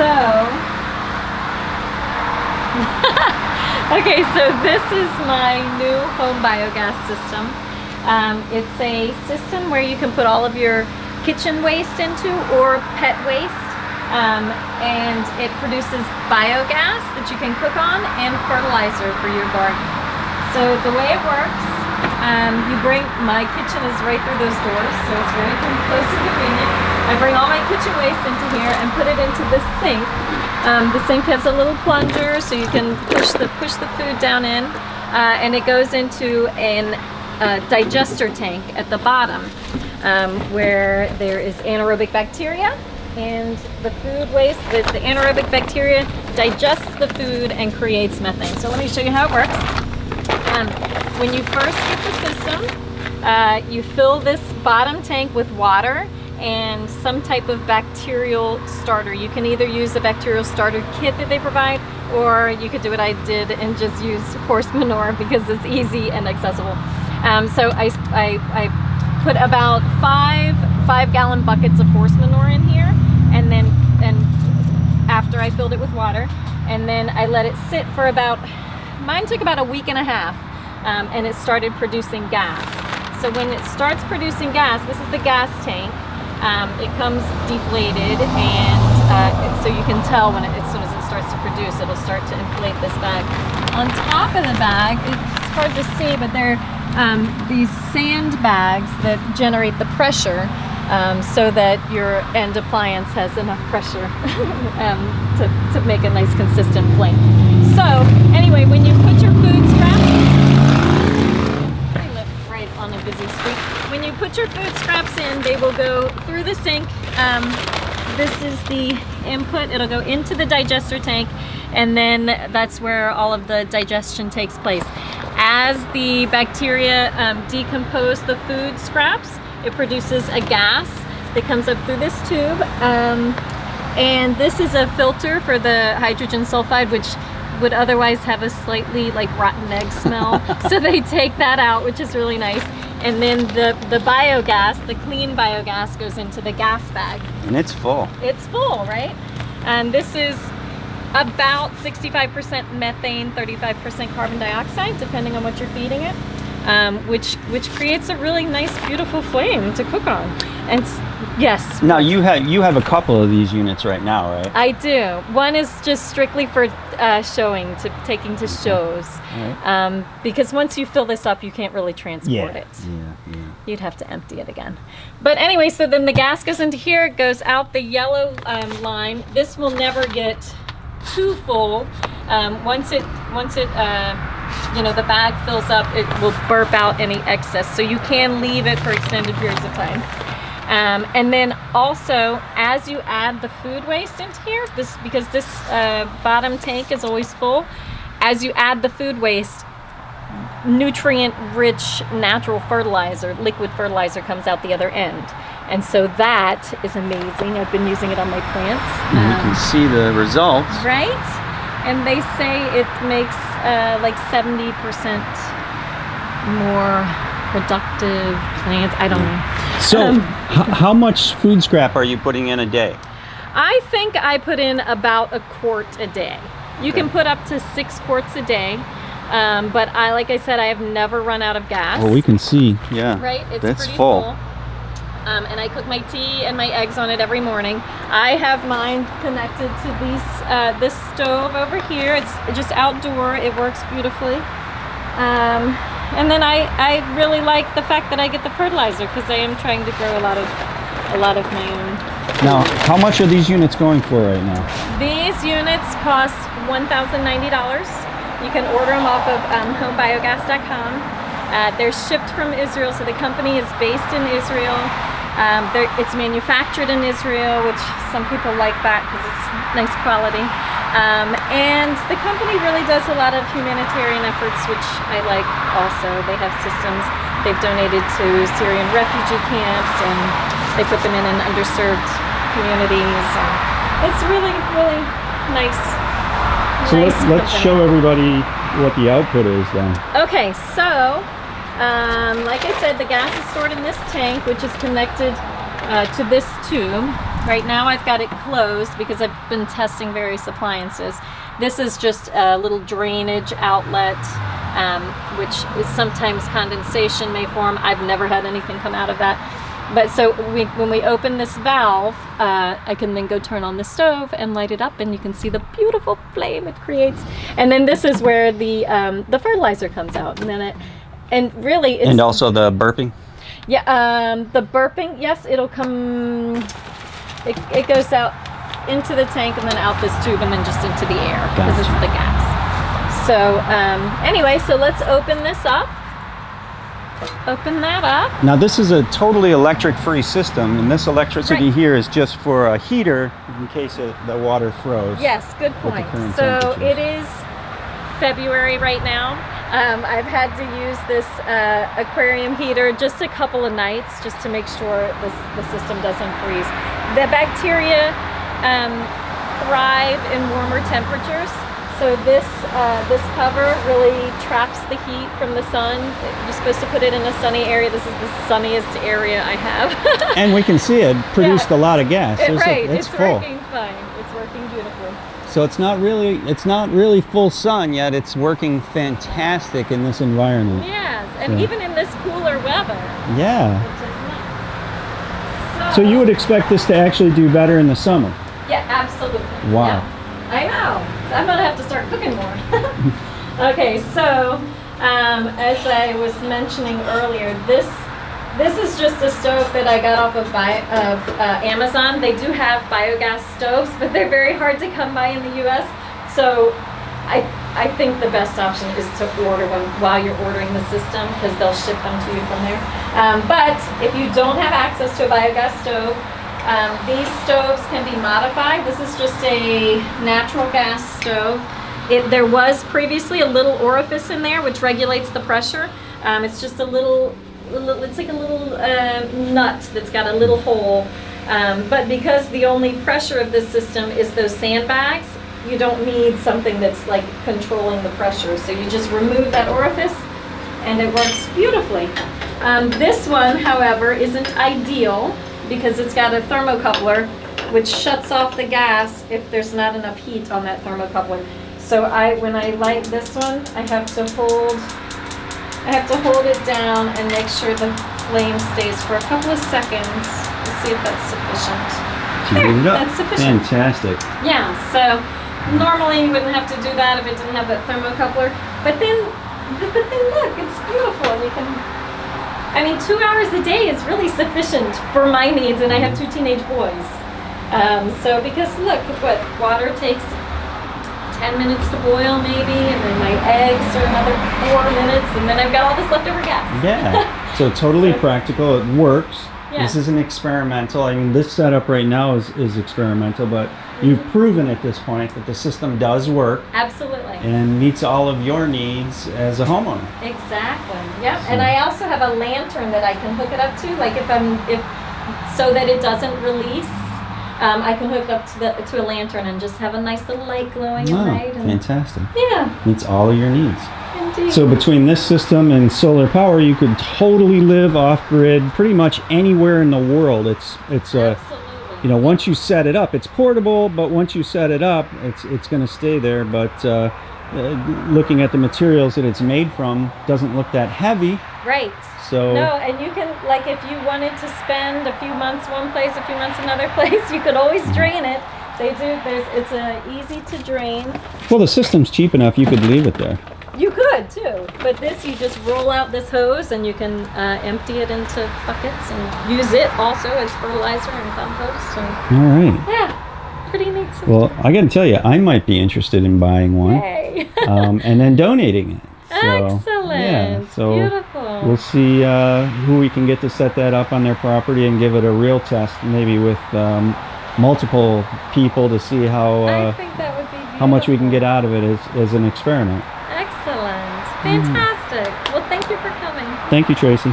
So, okay, so this is my new home biogas system. Um, it's a system where you can put all of your kitchen waste into or pet waste. Um, and it produces biogas that you can cook on and fertilizer for your garden. So the way it works, um, you bring, my kitchen is right through those doors, so it's very close and convenient. I bring all my kitchen waste into here and put it into the sink. Um, the sink has a little plunger so you can push the, push the food down in uh, and it goes into an uh, digester tank at the bottom um, where there is anaerobic bacteria and the food waste, the, the anaerobic bacteria digests the food and creates methane. So let me show you how it works. Um, when you first get the system, uh, you fill this bottom tank with water and some type of bacterial starter. You can either use the bacterial starter kit that they provide or you could do what I did and just use horse manure because it's easy and accessible. Um, so I, I, I put about five five gallon buckets of horse manure in here and then and after I filled it with water and then I let it sit for about mine took about a week and a half um, and it started producing gas so when it starts producing gas this is the gas tank um, it comes deflated and uh, so you can tell when it, as soon as it starts to produce it'll start to inflate this bag on top of the bag it's hard to see but they're um, these sand bags that generate the pressure um, so that your end appliance has enough pressure um, to, to make a nice consistent flame. So anyway, when you put your food scraps, I live right on a busy street. When you put your food scraps in, they will go through the sink. Um, this is the input. It'll go into the digester tank and then that's where all of the digestion takes place. As the bacteria um, decompose the food scraps, it produces a gas that comes up through this tube. Um, and this is a filter for the hydrogen sulfide, which would otherwise have a slightly like rotten egg smell. so they take that out, which is really nice. And then the, the biogas, the clean biogas goes into the gas bag. And it's full. It's full, right? And this is about 65% methane, 35% carbon dioxide, depending on what you're feeding it um, which which creates a really nice, beautiful flame to cook on. And yes. Now you have you have a couple of these units right now, right? I do. One is just strictly for uh, showing, to taking to shows, right. um, because once you fill this up, you can't really transport yeah. it. Yeah, yeah. You'd have to empty it again. But anyway, so then the gas goes into here, it goes out the yellow um, line. This will never get too full. Um, once it once it uh, you know, the bag fills up, it will burp out any excess. So you can leave it for extended periods of time. Um, and then also, as you add the food waste into here, this because this uh, bottom tank is always full, as you add the food waste, nutrient-rich natural fertilizer, liquid fertilizer comes out the other end. And so that is amazing. I've been using it on my plants. Um, you can um, see the results. Right? and they say it makes uh, like 70% more productive plants. I don't know. So, um, how much food scrap are you putting in a day? I think I put in about a quart a day. You okay. can put up to six quarts a day. Um, but I, like I said, I have never run out of gas. Well, we can see, yeah. Right, it's That's pretty full. full. Um, and I cook my tea and my eggs on it every morning. I have mine connected to these uh, this stove over here. It's just outdoor. It works beautifully. Um, and then I, I really like the fact that I get the fertilizer because I am trying to grow a lot of a lot of my own. Now, how much are these units going for right now? These units cost $1,090. You can order them off of um, homebiogas.com. Uh, they're shipped from Israel, so the company is based in Israel. Um, it's manufactured in Israel, which some people like that because it's nice quality. Um, and the company really does a lot of humanitarian efforts, which I like also. They have systems. They've donated to Syrian refugee camps and they put them in in underserved communities. And it's really, really nice. So nice let's, let's show everybody what the output is then. Okay, so um, like I said, the gas is stored in this tank, which is connected uh, to this tube. Right now I've got it closed because I've been testing various appliances. This is just a little drainage outlet, um, which is sometimes condensation may form. I've never had anything come out of that. But so we, when we open this valve, uh, I can then go turn on the stove and light it up and you can see the beautiful flame it creates. And then this is where the, um, the fertilizer comes out. And then it, and really it's... And also the burping? Yeah, um, the burping, yes, it'll come, it, it goes out into the tank and then out this tube and then just into the air because Gotcha. it's the gas. So um, anyway, so let's open this up. Open that up. Now this is a totally electric-free system, and this electricity Right. here is just for a heater in case it, the water froze. Yes, good point. So it is February right now. Um, I've had to use this uh, aquarium heater just a couple of nights just to make sure this, the system doesn't freeze. The bacteria um, thrive in warmer temperatures. So this uh, this cover really traps the heat from the sun. You're supposed to put it in a sunny area. This is the sunniest area I have. And we can see it produced Yeah. a lot of gas. It- right, it's, it's full. working fine. It's working beautifully. So it's not really it's not really full sun yet. It's working fantastic in this environment. Yes, and So- even in this cooler weather, Yeah. Which is nice. So you would expect this to actually do better in the summer? Yeah, absolutely. Wow. Yeah. I know. I'm gonna have to start cooking more. okay, so um, as I was mentioning earlier, this this is just a stove that I got off of, bio, of uh, Amazon. They do have biogas stoves, but they're very hard to come by in the U.S. So I I think the best option is to order them while you're ordering the system because they'll ship them to you from there. Um, but if you don't have access to a biogas stove, um, these stoves can be modified. This is just a natural gas stove. It, there was previously a little orifice in there which regulates the pressure. Um, it's just a little, it's like a little uh, nut that's got a little hole. Um, but because the only pressure of this system is those sandbags, you don't need something that's like controlling the pressure. So you just remove that orifice and it works beautifully. Um, this one, however, isn't ideal because it's got a thermocoupler which shuts off the gas if there's not enough heat on that thermocoupler. So I, when I light this one, I have to hold, I have to hold it down and make sure the flame stays for a couple of seconds. Let's see if that's sufficient. Up. That's sufficient. Fantastic. Yeah, so normally you wouldn't have to do that if it didn't have that thermocoupler. But then, but then look, it's beautiful and you can, I mean, two hours a day is really sufficient for my needs and I have two teenage boys. Um, so because look, what, water takes 10 minutes to boil maybe and then my eggs are another four minutes and then I've got all this leftover gas. Yeah. So totally practical. It works. Yeah. This isn't experimental. I mean, this setup right now is, is experimental, but you've proven at this point that the system does work Absolutely. and meets all of your needs as a homeowner. Exactly. Yep. And I also have a lantern that I can hook it up to, like if I'm if so that it doesn't release. Um, I can hook it up to the to a lantern and just have a nice little light glowing at night. And, fantastic. yeah, Meets all of your needs. Indeed. So between this system and solar power, you could totally live off grid pretty much anywhere in the world. It's it's uh, you know once you set it up, it's portable, but once you set it up, it's it's going to stay there. But uh, uh, looking at the materials that it's made from, doesn't look that heavy. right. So No, and you can like if you wanted to spend a few months one place, a few months another place, you could always drain it. They do. There's it's a easy to drain. well, the system's cheap enough. You could leave it there. Could too, but this you just roll out this hose and you can uh, empty it into buckets and use it also as fertilizer and compost. And All right. yeah, pretty neat system. Well, I got to tell you, I might be interested in buying one, Yay! um, and then donating it. So, Excellent. Yeah. So Beautiful. we'll see uh, who we can get to set that up on their property and give it a real test, maybe with um, multiple people to see how I uh, think that would be how much we can get out of it as, as an experiment. Fantastic. Well, thank you for coming. Thank you, Tracy.